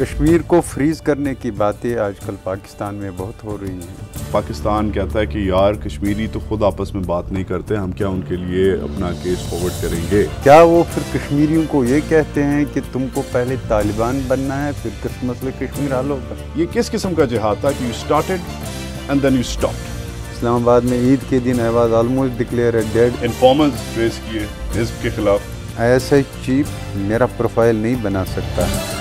कश्मीर को फ्रीज करने की बातें आजकल पाकिस्तान में बहुत हो रही हैं। पाकिस्तान कहता है कि यार कश्मीरी तो खुद आपस में बात नहीं करते हम क्या उनके लिए अपना केस फॉरवर्ड करेंगे? क्या वो फिर कश्मीरियों को ये कहते हैं कि तुमको पहले तालिबान बनना है फिर किस मसले कश्मीर हल होगा? ये किस किस्म का जिहाद था कि you started and then you stop Islamabad में ईद के दिन Ahvaz almost declare dead informants trace किए हिजब के खिलाफ। ऐसे चीफ मेरा प्रोफ़ाइल नहीं बना सकता। है